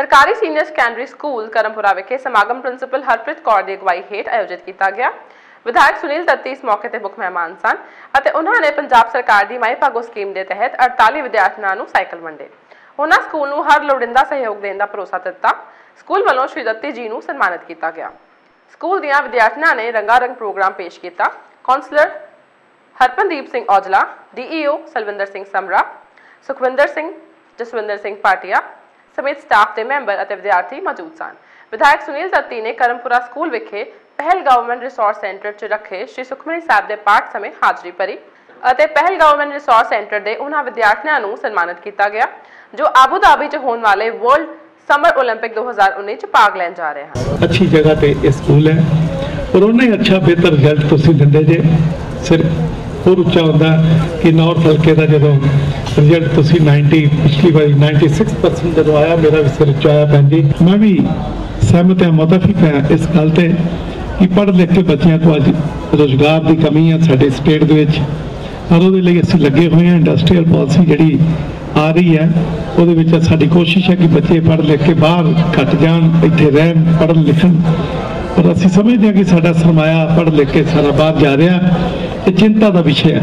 ਸਰਕਾਰੀ senior secondary school ਕਰਮਪੁਰਾ ਵਿਖੇ ਸਮਾਗਮ ਪ੍ਰਿੰਸੀਪਲ ਹਰਪ੍ਰੀਤ ਕੌਰ ਦੀ ਅਗਵਾਈ ਹੇਠ ਆਯੋਜਿਤ ਕੀਤਾ ਗਿਆ। ਵਿਧਾਇਕ ਸੁਨੀਲ ਦੱਤੀ ਇਸ ਮੌਕੇ ਤੇ ਮੁੱਖ ਮਹਿਮਾਨ ਸਨ ਅਤੇ ਉਹਨਾਂ ਨੇ ਪੰਜਾਬ ਸਰਕਾਰ ਦੀ ਮਾਈ ਭਾਗੋ ਸਕੀਮ ਦੇ ਤਹਿਤ 48 ਵਿਦਿਆਰਥੀਆਂ ਨੂੰ ਸਾਈਕਲ ਵੰਡੇ। ਉਹਨਾਂ ਸਕੂਲ ਨੂੰ ਹਰ ਲੋੜਿੰਦਾ ਸਹਿਯੋਗ ਦੇਣ ਦਾ ਭਰੋਸਾ ਦਿੱਤਾ। ਸਕੂਲ ਵੱਲੋਂ ਸ਼੍ਰੀ ਦੱਤੀ ਜੀ ਨੂੰ ਸਨਮਾਨਿਤ ਕੀਤਾ ਗਿਆ। ਸਕੂਲ ਦੀਆਂ ਵਿਦਿਆਰਥਣਾਂ ਨੇ ਰੰਗਾਰੰਗ ਪ੍ਰੋਗਰਾਮ ਪੇਸ਼ ਕੀਤਾ। ਕਾਉਂਸਲਰ ਹਰਪਨਦੀਪ ਸਿੰਘ ਔਜਲਾ ਡੀਈਓ ਸਲਵਿੰਦਰ ਸਿੰਘ ਸਮਰਾ, ਸੁਖਵਿੰਦਰ ਸਿੰਘ, ਜਸਵਿੰਦਰ ਸਿੰਘ ਪਾਟਿਆ ਸਮੇਤ ਸਟਾਫ ਦੇ ਮੈਂਬਰ ਅਤੇ ਵਿਦਿਆਰਥੀ ਮੌਜੂਦ ਸਨ ਵਿਧਾਇਕ ਸੁਨੀਲ ਦੱਤੀ ਨੇ ਕਰਮਪੁਰਾ ਸਕੂਲ ਵਿਖੇ ਪਹਿਲ ਗਵਰਨਮੈਂਟ ਰਿਸੋਰਸ ਸੈਂਟਰ 'ਚ ਰੱਖੇ ਸ਼੍ਰੀ ਸੁਖਮਨੀ ਸਾਹਿਬ ਦੇ ਪਾਠ ਸਮੇਂ ਹਾਜ਼ਰੀ ਭਰੀ ਅਤੇ ਪਹਿਲ ਗਵਰਨਮੈਂਟ ਰਿਸੋਰਸ ਸੈਂਟਰ ਦੇ ਉਹਨਾਂ ਵਿਦਿਆਰਥੀਆਂ ਨੂੰ ਸਨਮਾਨਿਤ ਕੀਤਾ ਗਿਆ ਜੋ ਆਬੂ ਧਾਬੀ 'ਚ ਹੋਣ ਵਾਲੇ ਵਰਲਡ ਸਮਰ 올림픽 2019 'ਚ ਭਾਗ ਲੈਣ ਜਾ ਰਹੇ ਹਨ ਅੱਛੀ ਜਗ੍ਹਾ ਤੇ ਇਹ ਸਕੂਲ ਹੈ ਔਰ ਉਹਨੇ ਅੱਛਾ ਬਿਹਤਰ ਰਿਜ਼ਲਟ ਤੁਸੀਂ ਦਿੰਦੇ ਜੇ ਸਿਰਫ ਹੋਰ ਉੱਚਾ ਹੁੰਦਾ ਕਿ ਨਾਰਥ ਹਲਕੇ ਦਾ ਜਦੋਂ ਰਿਜ਼ਲਟ ਤੁਸੀਂ 90 ਪਿਛਲੀ ਵਾਰੀ 96% ਜਦੋਂ ਆਇਆ, ਮੇਰਾ ਵੀ ਸਿਰ ਉੱਚਾ ਆਇਆ ਭੈਣ ਮੈਂ ਵੀ ਸਹਿਮਤ ਹਾਂ ਮੁਤਫਿਕ ਹਾਂ ਇਸ ਗੱਲ ਤੇ ਕਿ ਪੜ੍ਹ ਲਿਖ ਕੇ ਬੱਚਿਆਂ ਕੋਲ ਅੱਜ ਰੋਜ਼ਗਾਰ ਦੀ ਕਮੀ ਹੈ ਸਾਡੇ ਸਟੇਟ ਦੇ ਵਿੱਚ। ਔਰ ਉਹਦੇ ਲਈ ਅਸੀਂ ਲੱਗੇ ਹੋਏ ਹਾਂ ਇੰਡਸਟਰੀਅਲ ਪਾਲਿਸੀ ਜਿਹੜੀ ਆ ਰਹੀ ਹੈ, ਉਹਦੇ ਵਿੱਚ ਸਾਡੀ ਕੋਸ਼ਿਸ਼ ਹੈ ਕਿ ਬੱਚੇ ਪੜ੍ਹ ਲਿਖ ਕੇ ਬਾਹਰ ਘੱਟ ਜਾਣ, ਇੱਥੇ ਰਹਿਣ, ਪੜ੍ਹਨ ਲਿਖਣ। ਪਰ ਅਸੀਂ ਸਮਝਦੇ ਹਾਂ ਕਿ ਸਾਡਾ ਸਰਮਾਇਆ ਪੜ੍ਹ ਲਿਖ ਕੇ ਸਾਰਾ ਬਾਹਰ ਜਾ ਰਿਹਾ ਇਹ ਚਿੰਤਾ ਦਾ ਵਿਸ਼ਾ ਹੈ।